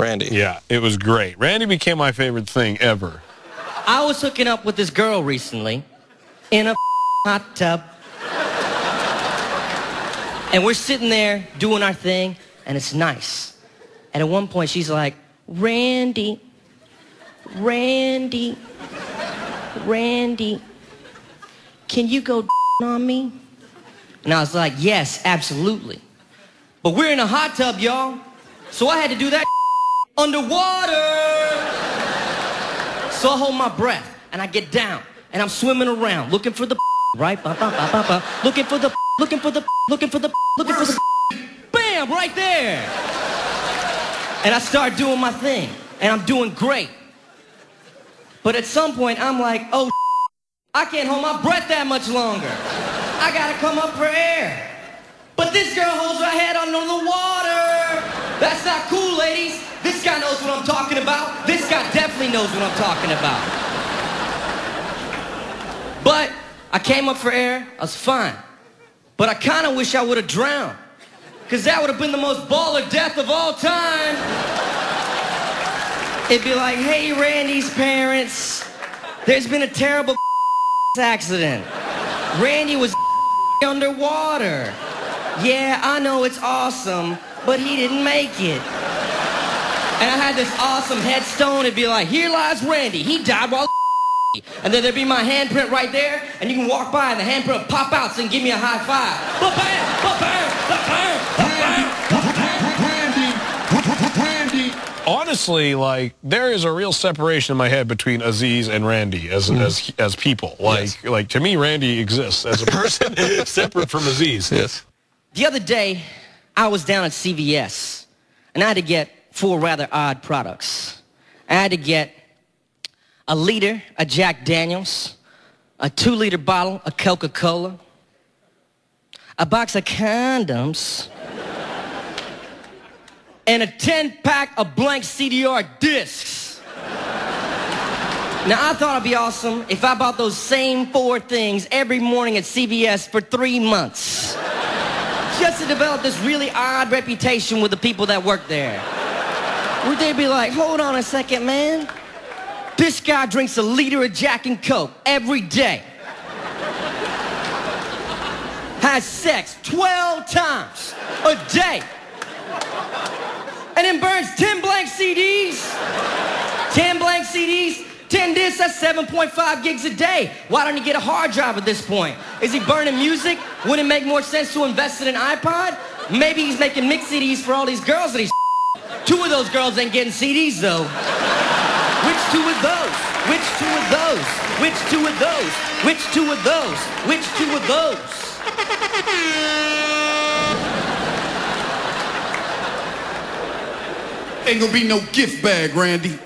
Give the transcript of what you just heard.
Randy. Yeah, it was great. Randy became my favorite thing ever. I was hooking up with this girl recently in a hot tub. And we're sitting there doing our thing, and it's nice. And at one point, she's like, Randy, Randy, Randy, can you go on me? And I was like, yes, absolutely. But we're in a hot tub, y'all. So I had to do that underwater. So I hold my breath and I get down and I'm swimming around looking for the right? Ba, ba, ba, ba. Looking for the looking for the looking for the looking for the bam right there. And I start doing my thing and I'm doing great. But at some point I'm like, oh I can't hold my breath that much longer. I gotta come up for air. But this girl holds her head under the water. That's not cool, ladies. This guy knows what I'm talking about. This guy definitely knows what I'm talking about. But I came up for air. I was fine. But I kind of wish I would have drowned. Because that would have been the most baller death of all time. It'd be like, hey, Randy's parents, there's been a terrible accident. Randy was underwater. Yeah, I know it's awesome, but he didn't make it. And I had this awesome headstone. It'd be like, here lies Randy. He died while and then there'd be my handprint right there, and you can walk by and the handprint would pop out and give me a high five. Ba-bam, ba-bam, ba-bam, ba-bam. Randy, Honestly, like there is a real separation in my head between Aziz and Randy as Mm-hmm. as as people. Like like to me, Randy exists as a person separate from Aziz. Yes. The other day, I was down at CVS, and I had to get four rather odd products. I had to get a liter of Jack Daniels, a two liter bottle of Coca-Cola, a box of condoms, and a 10 pack of blank CDR discs. Now, I thought it'd be awesome if I bought those same four things every morning at CVS for three months. Just to develop this really odd reputation with the people that work there. Would they be like, hold on a second, man? This guy drinks a liter of Jack and Coke every day. Has sex 12 times a day. And then burns 10 blank CDs. 10 blank CDs, 10 discs, that's 7.5 gigs a day. Why don't he get a hard drive at this point? Is he burning music? Wouldn't it make more sense to invest in an iPod? Maybe he's making mix CDs for all these girls that he's Two of those girls ain't getting CDs though. Which two of those? Which two of those? Which two of those? Which two of those? Which two of those? Ain't gonna be no gift bag, Randy.